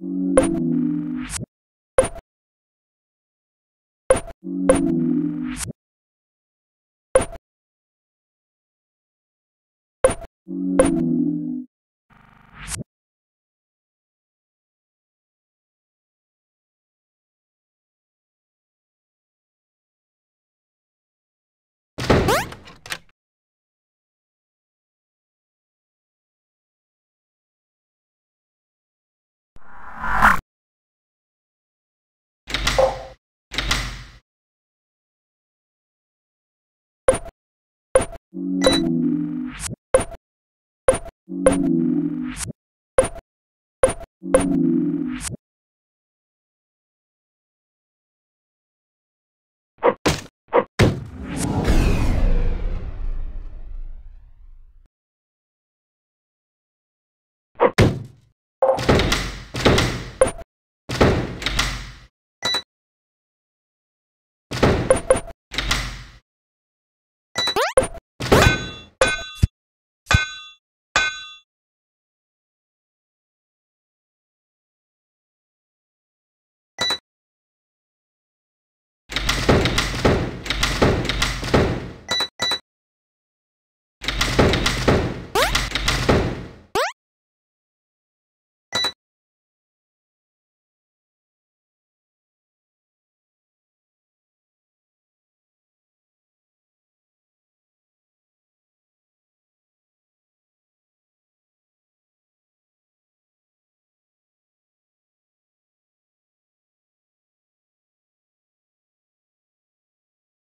you you